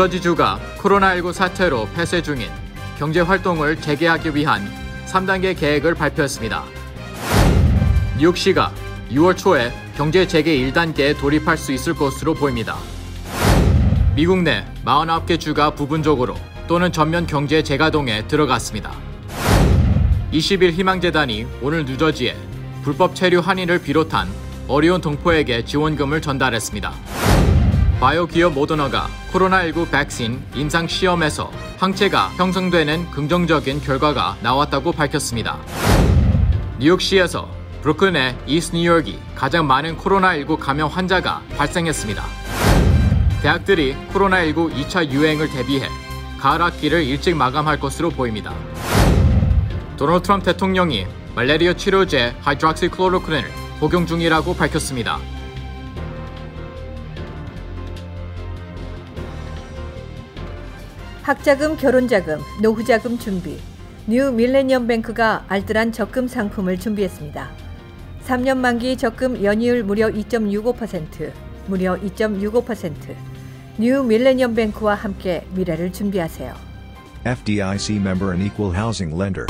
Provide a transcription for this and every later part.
뉴저지주가 코로나19 사태로 폐쇄 중인 경제 활동을 재개하기 위한 3단계 계획을 발표했습니다. 뉴욕시가 6월 초에 경제 재개 1단계에 돌입할 수 있을 것으로 보입니다. 미국 내 49개 주가 부분적으로 또는 전면 경제 재가동에 들어갔습니다. 20일 희망재단이 오늘 뉴저지에 불법 체류 한인을 비롯한 어려운 동포에게 지원금을 전달했습니다. 바이오 기업 모더나가 코로나19 백신 임상 시험에서 항체가 형성되는 긍정적인 결과가 나왔다고 밝혔습니다. 뉴욕시에서 브루클린의 이스 뉴욕이 가장 많은 코로나19 감염 환자가 발생했습니다. 대학들이 코로나19 2차 유행을 대비해 가을 학기를 일찍 마감할 것으로 보입니다. 도널드 트럼프 대통령이 말레리아 치료제 하이드락시클로로퀸을 복용 중이라고 밝혔습니다. 학자금, 결혼자금, 노후자금 준비. New Millennium Bank가 알뜰한 적금 상품을 준비했습니다. 3년 만기 적금 연이율 무려 2.65%, 무려 2.65%. New Millennium Bank와 함께 미래를 준비하세요. FDIC member and equal housing lender.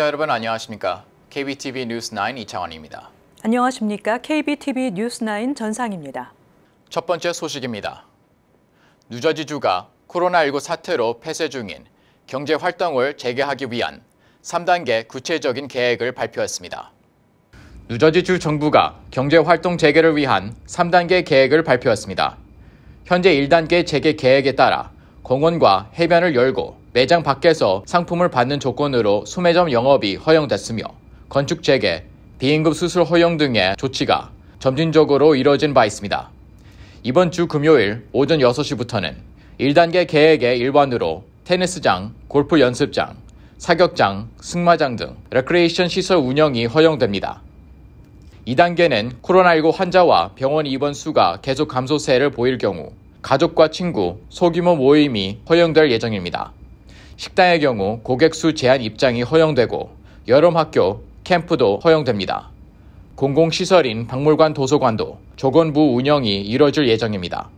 시청자 여러분 안녕하십니까? KBTV 뉴스 9 이창원입니다. 안녕하십니까? KBTV 뉴스9 전상입니다. 첫 번째 소식입니다. 뉴저지주가 코로나19 사태로 폐쇄 중인 경제 활동을 재개하기 위한 3단계 구체적인 계획을 발표했습니다. 뉴저지주 정부가 경제 활동 재개를 위한 3단계 계획을 발표했습니다. 현재 1단계 재개 계획에 따라 공원과 해변을 열고 매장 밖에서 상품을 받는 조건으로 소매점 영업이 허용됐으며 건축 재개, 비응급 수술 허용 등의 조치가 점진적으로 이뤄진 바 있습니다. 이번 주 금요일 오전 6시부터는 1단계 계획의 일환으로 테니스장, 골프 연습장, 사격장, 승마장 등 레크레이션 시설 운영이 허용됩니다. 2단계는 코로나19 환자와 병원 입원 수가 계속 감소세를 보일 경우 가족과 친구, 소규모 모임이 허용될 예정입니다. 식당의 경우 고객 수 제한 입장이 허용되고 여름 학교, 캠프도 허용됩니다. 공공시설인 박물관 도서관도 조건부 운영이 이뤄질 예정입니다.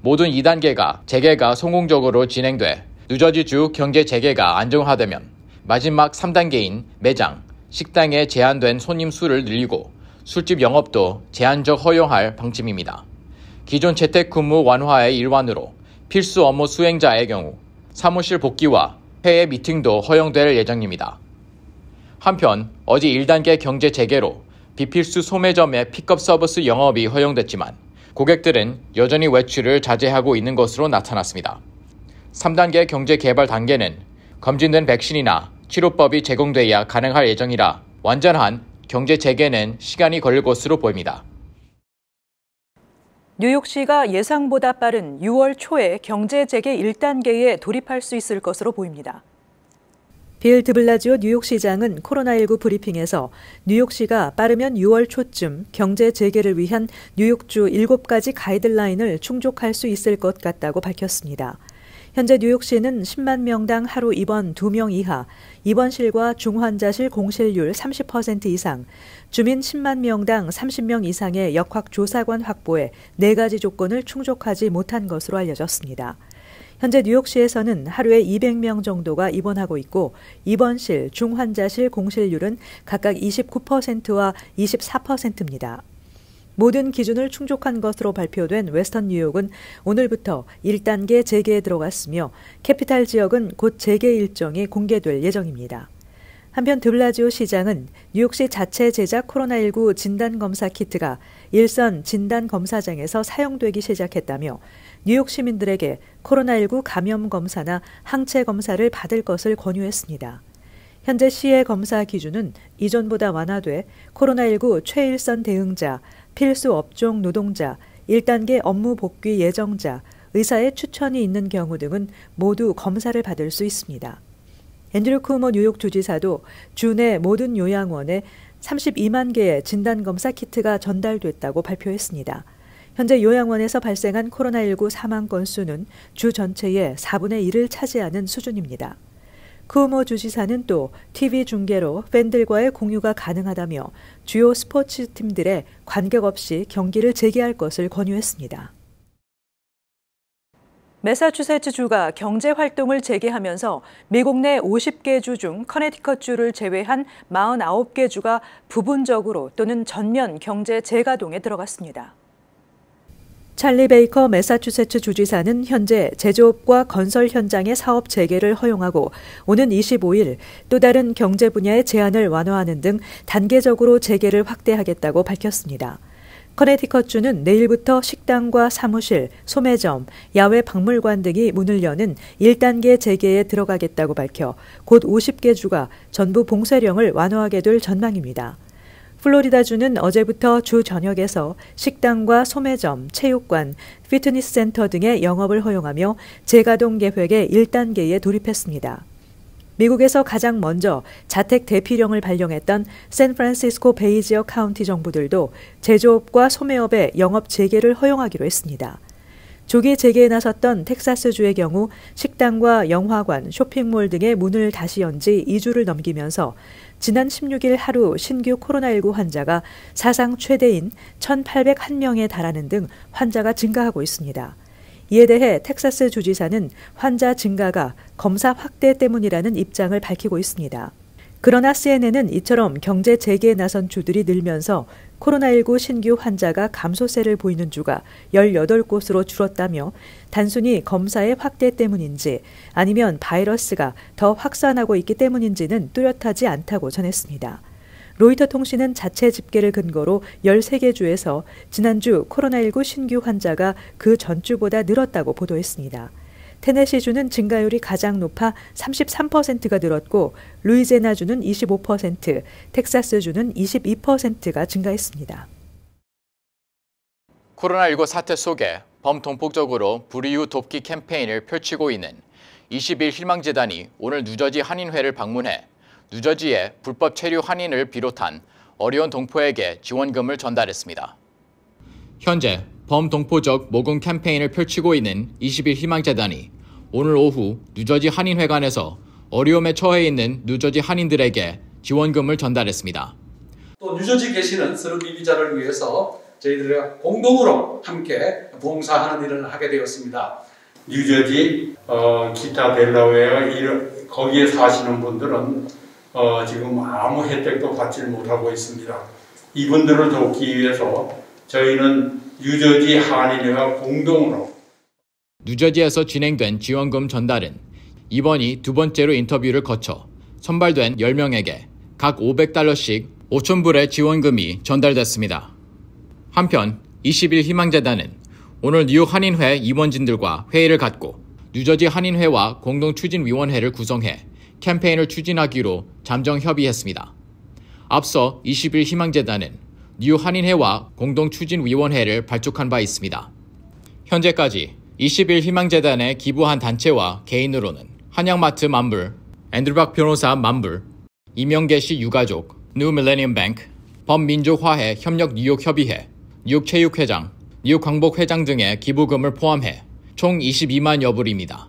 모든 2단계가 재개가 성공적으로 진행돼 뉴저지주 경제 재개가 안정화되면 마지막 3단계인 매장, 식당에 제한된 손님 수를 늘리고 술집 영업도 제한적 허용할 방침입니다. 기존 재택근무 완화의 일환으로 필수 업무 수행자의 경우 사무실 복귀와 해외 미팅도 허용될 예정입니다. 한편 어제 1단계 경제 재개로 비필수 소매점의 픽업 서비스 영업이 허용됐지만 고객들은 여전히 외출을 자제하고 있는 것으로 나타났습니다. 3단계 경제 개발 단계는 검진된 백신이나 치료법이 제공돼야 가능할 예정이라 완전한 경제 재개는 시간이 걸릴 것으로 보입니다. 뉴욕시가 예상보다 빠른 6월 초에 경제 재개 1단계에 돌입할 수 있을 것으로 보입니다. 빌 드블라지오 뉴욕시장은 코로나19 브리핑에서 뉴욕시가 빠르면 6월 초쯤 경제 재개를 위한 뉴욕주 7가지 가이드라인을 충족할 수 있을 것 같다고 밝혔습니다. 현재 뉴욕시는 10만 명당 하루 입원 2명 이하, 입원실과 중환자실 공실률 30% 이상, 주민 10만 명당 30명 이상의 역학 조사관 확보에 4가지 조건을 충족하지 못한 것으로 알려졌습니다. 현재 뉴욕시에서는 하루에 200명 정도가 입원하고 있고 입원실, 중환자실 공실률은 각각 29%와 24%입니다. 모든 기준을 충족한 것으로 발표된 웨스턴 뉴욕은 오늘부터 1단계 재개에 들어갔으며 캐피탈 지역은 곧 재개 일정이 공개될 예정입니다. 한편 드블라지오 시장은 뉴욕시 자체 제작 코로나19 진단검사 키트가 일선 진단검사장에서 사용되기 시작했다며 뉴욕 시민들에게 코로나19 감염 검사나 항체 검사를 받을 것을 권유했습니다. 현재 시의 검사 기준은 이전보다 완화돼 코로나19 최일선 대응자, 필수 업종 노동자, 1단계 업무 복귀 예정자, 의사의 추천이 있는 경우 등은 모두 검사를 받을 수 있습니다. 앤드류 쿠모 뉴욕 주지사도 주 내 모든 요양원에 32만 개의 진단검사 키트가 전달됐다고 발표했습니다. 현재 요양원에서 발생한 코로나19 사망 건수는 주 전체의 4분의 1을 차지하는 수준입니다. 쿠오모 주지사는 또 TV 중계로 팬들과의 공유가 가능하다며 주요 스포츠 팀들의 관객 없이 경기를 재개할 것을 권유했습니다. 매사추세츠 주가 경제 활동을 재개하면서 미국 내 50개 주 중 커네티컷 주를 제외한 49개 주가 부분적으로 또는 전면 경제 재가동에 들어갔습니다. 찰리 베이커 매사추세츠 주지사는 현재 제조업과 건설 현장의 사업 재개를 허용하고 오는 25일 또 다른 경제 분야의 제한을 완화하는 등 단계적으로 재개를 확대하겠다고 밝혔습니다. 커네티컷주는 내일부터 식당과 사무실, 소매점, 야외 박물관 등이 문을 여는 1단계 재개에 들어가겠다고 밝혀 곧 50개 주가 전부 봉쇄령을 완화하게 될 전망입니다. 플로리다주는 어제부터 주 전역에서 식당과 소매점, 체육관, 피트니스 센터 등의 영업을 허용하며 재가동 계획의 1단계에 돌입했습니다. 미국에서 가장 먼저 자택 대피령을 발령했던 샌프란시스코 베이 지역 카운티 정부들도 제조업과 소매업의 영업 재개를 허용하기로 했습니다. 조기 재개에 나섰던 텍사스주의 경우 식당과 영화관, 쇼핑몰 등의 문을 다시 연 지 2주를 넘기면서 지난 16일 하루 신규 코로나19 환자가 사상 최대인 1,801명에 달하는 등 환자가 증가하고 있습니다. 이에 대해 텍사스 주지사는 환자 증가가 검사 확대 때문이라는 입장을 밝히고 있습니다. 그러나 CNN은 이처럼 경제 재개에 나선 주들이 늘면서 코로나19 신규 환자가 감소세를 보이는 주가 18곳으로 줄었다며 단순히 검사의 확대 때문인지 아니면 바이러스가 더 확산하고 있기 때문인지는 뚜렷하지 않다고 전했습니다. 로이터 통신은 자체 집계를 근거로 13개 주에서 지난주 코로나19 신규 환자가 그 전주보다 늘었다고 보도했습니다. 테네시주는 증가율이 가장 높아 33%가 늘었고 루이제나주는 25%, 텍사스주는 22%가 증가했습니다. 코로나19 사태 속에 범동폭적으로 불이유 돕기 캠페인을 펼치고 있는 21 희망재단이 오늘 뉴저지 한인회를 방문해 뉴저지의 불법 체류 한인을 비롯한 어려운 동포에게 지원금을 전달했습니다. 현재 범동포적 모금 캠페인을 펼치고 있는 21 희망재단이 오늘 오후 뉴저지 한인회관에서 어려움에 처해 있는 뉴저지 한인들에게 지원금을 전달했습니다. 또 뉴저지 계시는 서르비 비자를 위해서 저희들과 공동으로 함께 봉사하는 일을 하게 되었습니다. 뉴저지, 어, 기타 델라웨어 이런 거기에 사시는 분들은 어, 지금 아무 혜택도 받지 못하고 있습니다. 이분들을 돕기 위해서 저희는 뉴저지 한인회가 공동으로 뉴저지에서 진행된 지원금 전달은 이번이 두 번째로 인터뷰를 거쳐 선발된 10명에게 각 500달러씩 5,000불의 지원금이 전달됐습니다. 한편 20일 희망재단은 오늘 뉴욕 한인회 임원진들과 회의를 갖고 뉴저지 한인회와 공동추진위원회를 구성해 캠페인을 추진하기로 잠정 합의했습니다. 앞서 21 희망재단은 뉴욕 한인회와 공동추진위원회를 발족한 바 있습니다. 현재까지 21 희망재단에 기부한 단체와 개인으로는 한양마트 만불, 앤드루박 변호사 만불, 이명계 씨 유가족, 뉴 밀레니엄 뱅크, 범민족화해 협력 뉴욕 협의회, 뉴욕 체육회장, 뉴욕 광복회장 등의 기부금을 포함해 총 22만 여불입니다.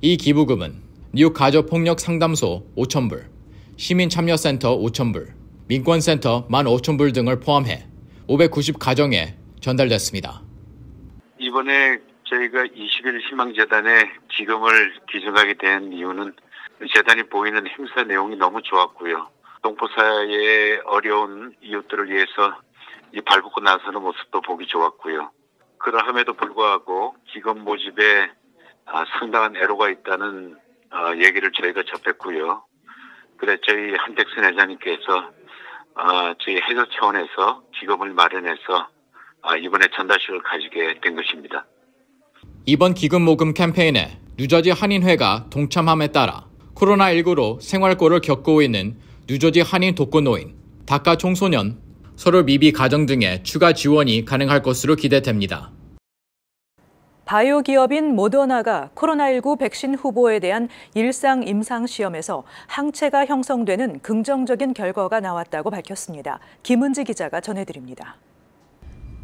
이 기부금은 뉴욕 가족폭력 상담소 5천불, 시민참여센터 5천불, 민권센터 15,000불 등을 포함해 590 가정에 전달됐습니다. 이번에 저희가 21 희망재단에 기금을 기증하게 된 이유는 재단이 보이는 행사 내용이 너무 좋았고요. 동포사의 어려운 이웃들을 위해서 이 발벗고 나서는 모습도 보기 좋았고요. 그러함에도 불구하고 기금 모집에 아, 상당한 애로가 있다는 어, 얘기를 저희가 접했고요. 그래 저희 한택순 회장님께서 어, 저희 해서 차원에서 기금을 마련해서 아, 이번에 전달식을 가지게 된 것입니다. 이번 기금 모금 캠페인에 뉴저지 한인회가 동참함에 따라 코로나19로 생활고를 겪고 있는 뉴저지 한인 독거노인, 다카 청소년, 서로 미비 가정 등의 추가 지원이 가능할 것으로 기대됩니다. 바이오 기업인 모더나가 코로나19 백신 후보에 대한 일상 임상 시험에서 항체가 형성되는 긍정적인 결과가 나왔다고 밝혔습니다. 김은지 기자가 전해드립니다.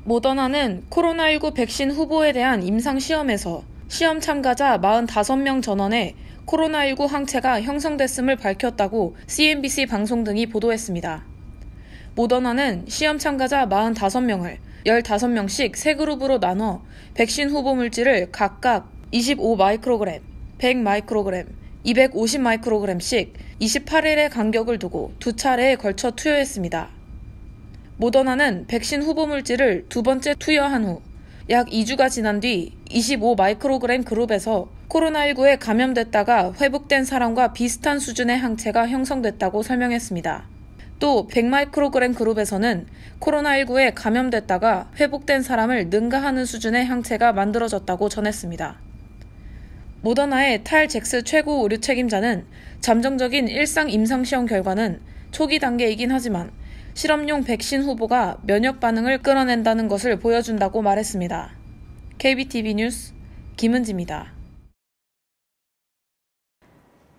모더나는 코로나19 백신 후보에 대한 임상 시험에서 시험 참가자 45명 전원에 코로나19 항체가 형성됐음을 밝혔다고 CNBC 방송 등이 보도했습니다. 모더나는 시험 참가자 45명을 15명씩 세 그룹으로 나눠 백신 후보 물질을 각각 25 마이크로그램, 100 마이크로그램, 250 마이크로그램씩 28일의 간격을 두고 두 차례에 걸쳐 투여했습니다. 모더나는 백신 후보 물질을 두 번째 투여한 후 약 2주가 지난 뒤 25 마이크로그램 그룹에서 코로나19에 감염됐다가 회복된 사람과 비슷한 수준의 항체가 형성됐다고 설명했습니다. 또 100마이크로그램 그룹에서는 코로나19에 감염됐다가 회복된 사람을 능가하는 수준의 항체가 만들어졌다고 전했습니다. 모더나의 탈 잭스 최고 의료 책임자는 잠정적인 일상 임상시험 결과는 초기 단계이긴 하지만 실험용 백신 후보가 면역 반응을 끌어낸다는 것을 보여준다고 말했습니다. KBTV 뉴스 김은지입니다.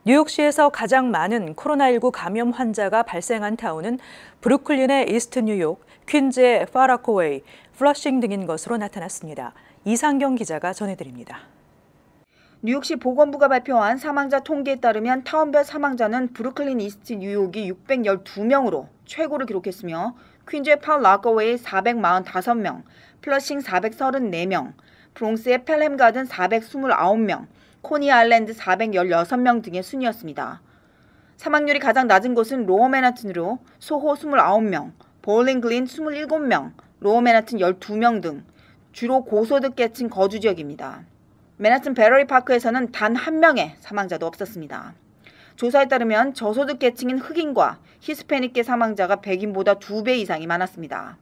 뉴욕시에서 가장 많은 코로나19 감염 환자가 발생한 타운은 브루클린의 이스트 뉴욕, 퀸즈의 파 라커웨이, 플러싱 등인 것으로 나타났습니다. 이상경 기자가 전해드립니다. 뉴욕시 보건부가 발표한 사망자 통계에 따르면 타운별 사망자는 브루클린 이스트 뉴욕이 612명으로 최고를 기록했으며 퀸즈의 파 라커웨이 445명, 플러싱 434명, 브롱스의 펠렘 가든 429명, 코니 아일랜드 416명 등의 순이었습니다. 사망률이 가장 낮은 곳은 로어 맨하튼으로 소호 29명, 볼링 그린 27명, 로어 맨하튼 12명 등 주로 고소득 계층 거주 지역입니다. 맨하튼 배터리 파크에서는 단 한 명의 사망자도 없었습니다. 조사에 따르면 저소득 계층인 흑인과 히스패닉계 사망자가 백인보다 두 배 이상이 많았습니다.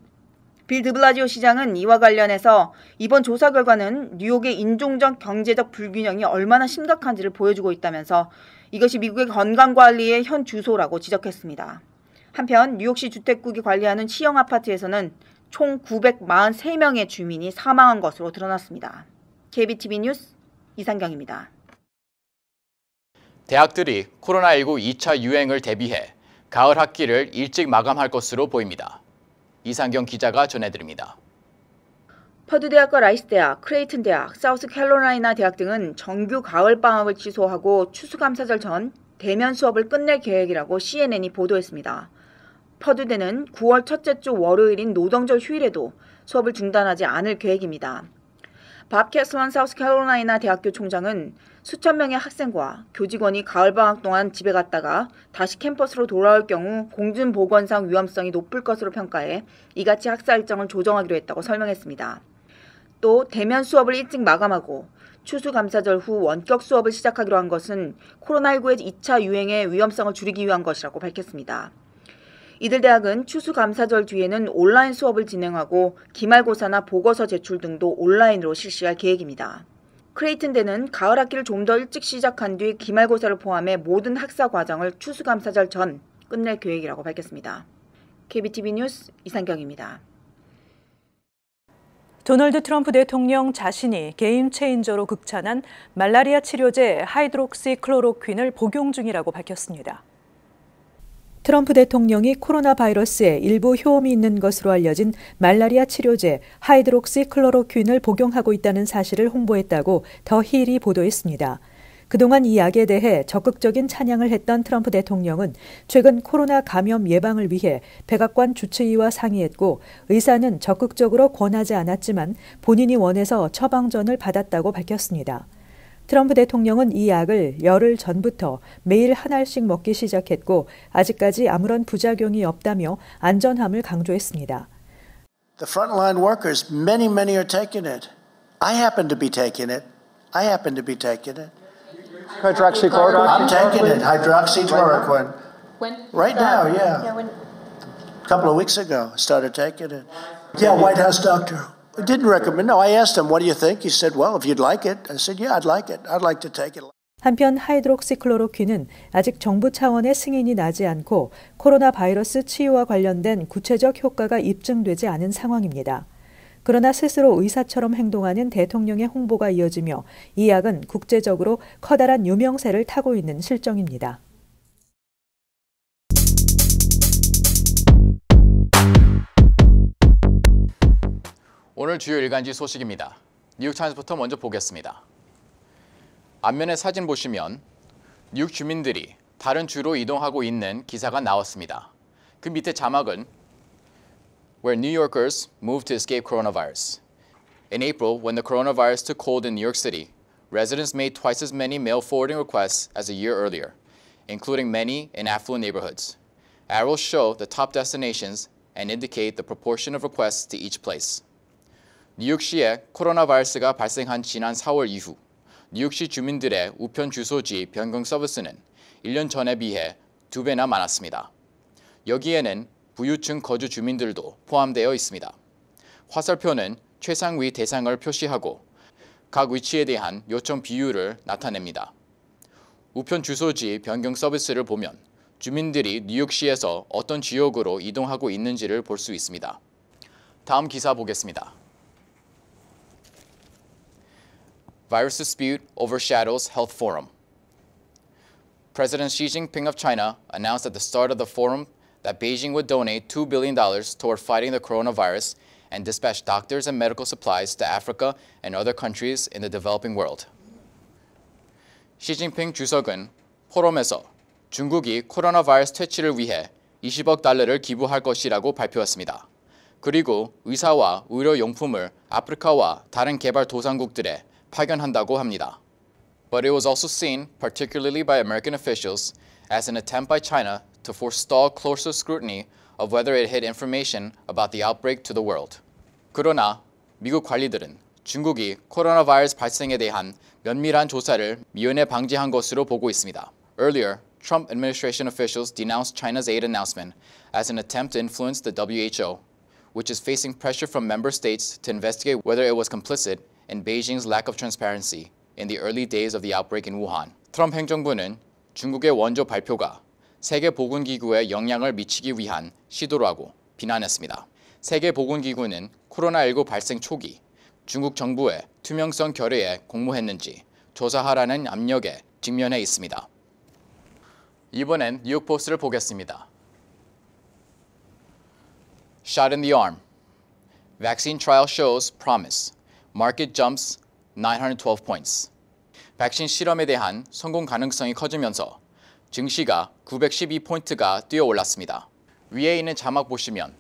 빌 드블라지오 시장은 이와 관련해서 이번 조사 결과는 뉴욕의 인종적 경제적 불균형이 얼마나 심각한지를 보여주고 있다면서 이것이 미국의 건강관리의 현 주소라고 지적했습니다. 한편 뉴욕시 주택국이 관리하는 시형 아파트에서는 총 943명의 주민이 사망한 것으로 드러났습니다. KBTV 뉴스 이상경입니다. 대학들이 코로나19 2차 유행을 대비해 가을 학기를 일찍 마감할 것으로 보입니다. 이상경 기자가 전해드립니다. 퍼드대학과 라이스대학, 크레이튼대학, 사우스캐롤라이나 대학 등은 정규 가을 방학을 취소하고 추수감사절 전 대면 수업을 끝낼 계획이라고 CNN이 보도했습니다. 퍼드대는 9월 첫째 주 월요일인 노동절 휴일에도 수업을 중단하지 않을 계획입니다. 밥 캐슬런 사우스캐롤라이나 대학교 총장은 수천 명의 학생과 교직원이 가을방학 동안 집에 갔다가 다시 캠퍼스로 돌아올 경우 공중보건상 위험성이 높을 것으로 평가해 이같이 학사 일정을 조정하기로 했다고 설명했습니다. 또 대면 수업을 일찍 마감하고 추수감사절 후 원격 수업을 시작하기로 한 것은 코로나19의 2차 유행의 위험성을 줄이기 위한 것이라고 밝혔습니다. 이들 대학은 추수감사절 뒤에는 온라인 수업을 진행하고 기말고사나 보고서 제출 등도 온라인으로 실시할 계획입니다. 크레이튼대는 가을 학기를 좀 더 일찍 시작한 뒤 기말고사를 포함해 모든 학사 과정을 추수감사절 전 끝낼 계획이라고 밝혔습니다. KBTV 뉴스 이상경입니다. 도널드 트럼프 대통령 자신이 game changer로 극찬한 말라리아 치료제 하이드록시 클로로퀸을 복용 중이라고 밝혔습니다. 트럼프 대통령이 코로나 바이러스에 일부 효험이 있는 것으로 알려진 말라리아 치료제 하이드록시 클로로퀸을 복용하고 있다는 사실을 홍보했다고 더 힐이 보도했습니다. 그동안 이 약에 대해 적극적인 찬양을 했던 트럼프 대통령은 최근 코로나 감염 예방을 위해 백악관 주치의와 상의했고 의사는 적극적으로 권하지 않았지만 본인이 원해서 처방전을 받았다고 밝혔습니다. 트럼프 대통령은 이 약을 열흘 전부터 매일 한 알씩 먹기 시작했고 아직까지 아무런 부작용이 없다며 안전함을 강조했습니다. The frontline workers, many, many are taking it. I happen to be taking it. I happen to be taking it. Hydroxychloroquine. I'm taking it. Hydroxychloroquine. When? Right now, yeah. Yeah, when? A couple of weeks ago, I started taking it. Yeah, White House doctor. Didn't recommend. No, I asked him, "What do you think?" He said, "Well, if you'd like it." I said, "Yeah, I'd like it. I'd like to take it." 한편 하이드록시클로로퀸은 아직 정부 차원의 승인이 나지 않고 코로나 바이러스 치유와 관련된 구체적 효과가 입증되지 않은 상황입니다. 그러나 스스로 의사처럼 행동하는 대통령의 홍보가 이어지며 이 약은 국제적으로 커다란 유명세를 타고 있는 실정입니다. 오늘 주요 일간지 소식입니다. 뉴욕 타임스부터 먼저 보겠습니다. 앞면의 사진 보시면 뉴욕 주민들이 다른 주로 이동하고 있는 기사가 나왔습니다. 그 밑에 자막은 Where New Yorkers move to escape coronavirus. In April, when the coronavirus took hold in New York City, residents made twice as many mail forwarding requests as a year earlier, including many in affluent neighborhoods. Arrows show the top destinations and indicate the proportion of requests to each place. 뉴욕시에 코로나 바이러스가 발생한 지난 4월 이후 뉴욕시 주민들의 우편 주소지 변경 서비스는 1년 전에 비해 두 배나 많았습니다. 여기에는 부유층 거주 주민들도 포함되어 있습니다. 화살표는 최상위 대상을 표시하고 각 위치에 대한 요청 비율을 나타냅니다. 우편 주소지 변경 서비스를 보면 주민들이 뉴욕시에서 어떤 지역으로 이동하고 있는지를 볼 수 있습니다. 다음 기사 보겠습니다. Virus dispute overshadows health forum. President Xi Jinping of China announced at the start of the forum that Beijing would donate $2 billion toward fighting the coronavirus and dispatch doctors and medical supplies to Africa and other countries in the developing world. 시진핑 주석은 포럼에서 중국이 코로나 바이러스 퇴치를 위해 20억 달러를 기부할 것이라고 발표했습니다. 그리고 의사와 의료용품을 아프리카와 다른 개발도상국들에 파견한다고 합니다. But it was also seen, particularly by American officials, as an attempt by China to forestall closer scrutiny of whether it hid information about the outbreak to the world. 그러나 미국 관리들은 중국이 코로나 바이러스 발생에 대한 면밀한 조사를 미연에 방지한 것으로 보고 있습니다. Earlier, Trump administration officials denounced China's aid announcement as an attempt to influence the WHO, which is facing pressure from member states to investigate whether it was complicit in Beijing's lack of transparency in the early days of the outbreak in Wuhan. 트럼프 행정부는 중국의 원조 발표가 세계보건기구에 영향을 미치기 위한 시도라고 비난했습니다. 세계보건기구는 코로나19 발생 초기 중국 정부의 투명성 결의에 공모했는지 조사하라는 압력에 직면해 있습니다. 이번엔 뉴욕 포스트를 보겠습니다. Shot in the arm. Vaccine trial shows promise. Market jumps 912 points. 백신 실험에 대한 성공 가능성이 커지면서 증시가 912포인트가 뛰어 올랐습니다. 위에 있는 자막 보시면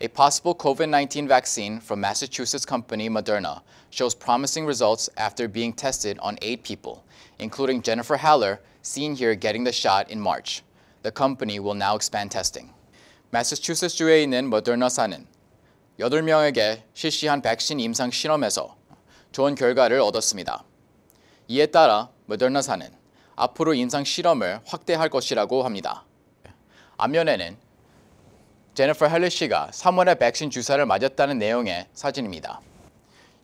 A possible COVID-19 vaccine from Massachusetts company Moderna shows promising results after being tested on eight people, including Jennifer Haller, seen here getting the shot in March. The company will now expand testing. 마사추세츠주에 있는 모더나사는 8명에게 실시한 백신 임상 실험에서 좋은 결과를 얻었습니다. 이에 따라 모더나사는 앞으로 임상 실험을 확대할 것이라고 합니다. 앞면에는 제니퍼 헬리 씨가 3월에 백신 주사를 맞았다는 내용의 사진입니다.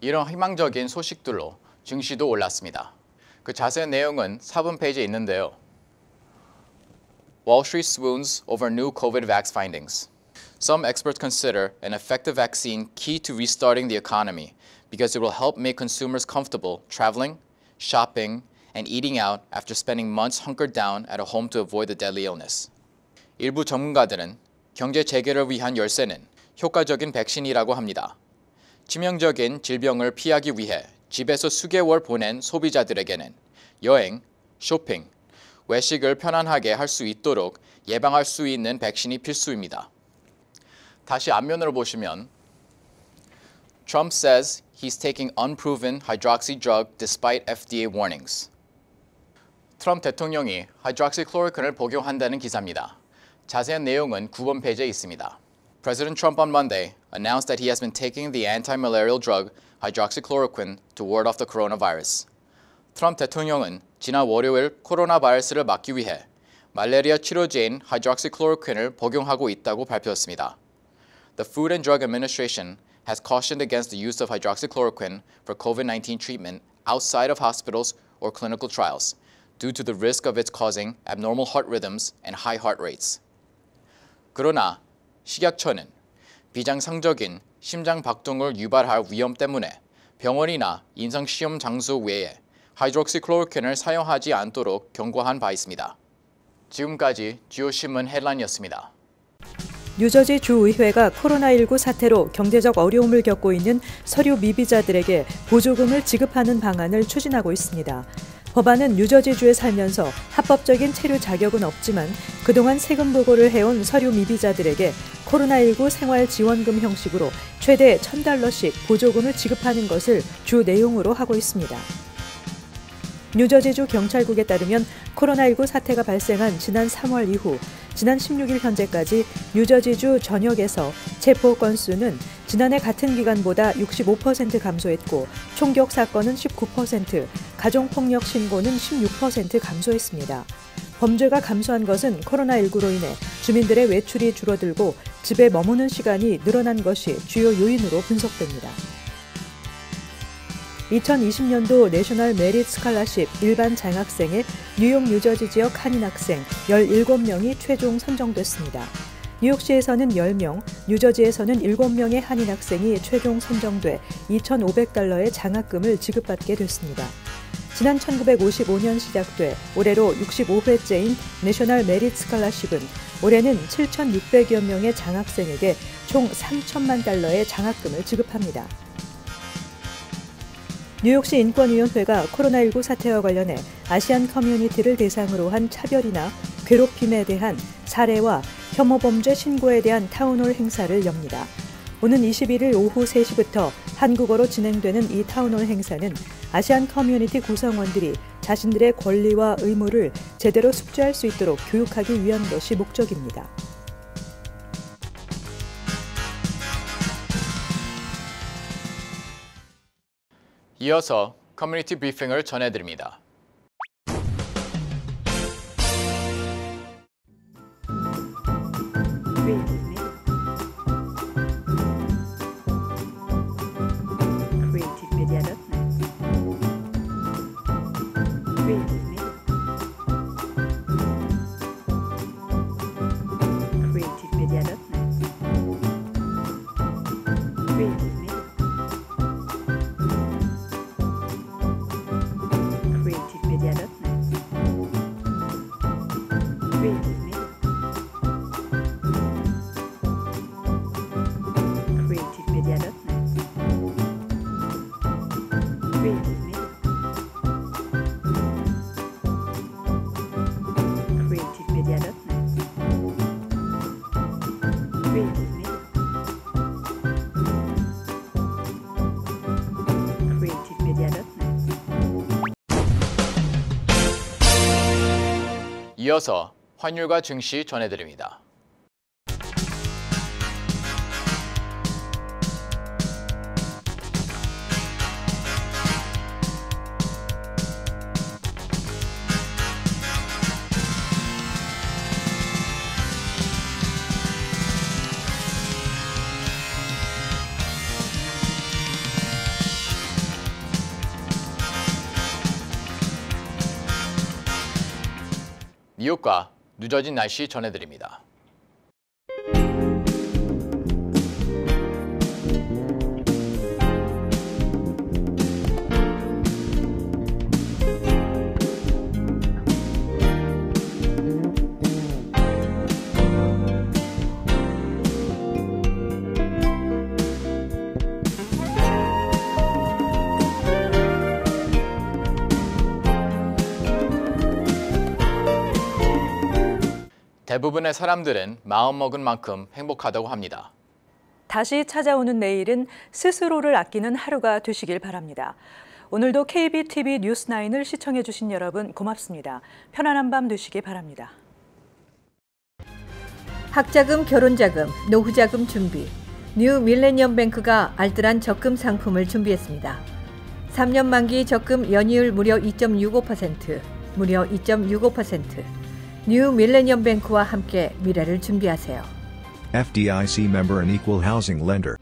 이런 희망적인 소식들로 증시도 올랐습니다. 그 자세한 내용은 4분 페이지에 있는데요. Wall Street swoons over new COVID vax findings. Some experts consider an effective vaccine key to restarting the economy because it will help make consumers comfortable traveling, shopping, and eating out after spending months hunkered down at a home to avoid the deadly illness. 일부 전문가들은 경제 재개를 위한 열쇠는 효과적인 백신이라고 합니다. 치명적인 질병을 피하기 위해 집에서 수개월 보낸 소비자들에게는 여행, 쇼핑, 외식을 편안하게 할 수 있도록 예방할 수 있는 백신이 필수입니다. 다시 앞면으로 보시면 Trump says he's taking unproven hydroxy drug despite FDA warnings. 트럼프 대통령이 하이드록시클로리킨을 복용한다는 기사입니다. 자세한 내용은 9번 페이지에 있습니다. President Trump on Monday announced that he has been taking the anti-malarial drug hydroxychloroquine to ward off the coronavirus. 트럼프 대통령은 지난 월요일 코로나 바이러스를 막기 위해 말레리아 치료제인 hydroxychloroquine을 복용하고 있다고 발표했습니다. The Food and Drug Administration has cautioned against the use of hydroxychloroquine for COVID-19 treatment outside of hospitals or clinical trials due to the risk of its causing abnormal heart rhythms and high heart rates. 그러나 식약처는 비정상적인 심장 박동을 유발할 위험 때문에 병원이나 인상시험 장소 외에 하이드록시클로르퀸을 사용하지 않도록 경고한 바 있습니다. 지금까지 주요 신문 헤드라인이었습니다. 뉴저지 주의회가 코로나19 사태로 경제적 어려움을 겪고 있는 서류 미비자들에게 보조금을 지급하는 방안을 추진하고 있습니다. 법안은 뉴저지주에 살면서 합법적인 체류 자격은 없지만 그동안 세금 보고를 해온 서류 미비자들에게 코로나19 생활 지원금 형식으로 최대 1000달러씩 보조금을 지급하는 것을 주 내용으로 하고 있습니다. 뉴저지주 경찰국에 따르면 코로나19 사태가 발생한 지난 3월 이후 지난 16일 현재까지 뉴저지주 전역에서 체포 건수는 지난해 같은 기간보다 65% 감소했고 총격 사건은 19%, 가정폭력 신고는 16% 감소했습니다. 범죄가 감소한 것은 코로나19로 인해 주민들의 외출이 줄어들고 집에 머무는 시간이 늘어난 것이 주요 요인으로 분석됩니다. 2020년도 내셔널 메릿 스칼라십 일반 장학생의 뉴욕 뉴저지 지역 한인 학생 17명이 최종 선정됐습니다. 뉴욕시에서는 10명, 뉴저지에서는 7명의 한인 학생이 최종 선정돼 2,500달러의 장학금을 지급받게 됐습니다. 지난 1955년 시작돼 올해로 65회째인 내셔널 메릿 스칼라십은 올해는 7,600여 명의 장학생에게 총 3천만 달러의 장학금을 지급합니다. 뉴욕시 인권위원회가 코로나19 사태와 관련해 아시안 커뮤니티를 대상으로 한 차별이나 괴롭힘에 대한 사례와 혐오 범죄 신고에 대한 town hall 행사를 엽니다. 오는 21일 오후 3시부터 한국어로 진행되는 이 town hall 행사는 아시안 커뮤니티 구성원들이 자신들의 권리와 의무를 제대로 숙지할 수 있도록 교육하기 위한 것이 목적입니다. 이어서 커뮤니티 브리핑을 전해드립니다. Yeah, that's. Really. 이어서 환율과 증시 전해드립니다. 뉴욕과 뉴저지 날씨 전해드립니다. 대부분의 사람들은 마음먹은 만큼 행복하다고 합니다. 다시 찾아오는 내일은 스스로를 아끼는 하루가 되시길 바랍니다. 오늘도 KBTV 뉴스9을 시청해 주신 여러분 고맙습니다. 편안한 밤 되시기 바랍니다. 학자금, 결혼자금, 노후자금 준비. 뉴 밀레니엄 뱅크가 알뜰한 적금 상품을 준비했습니다. 3년 만기 적금 연이율 무려 2.65%, 무려 2.65%. 뉴 밀레니엄 뱅크와 함께 미래를 준비하세요. FDIC member and equal housing lender.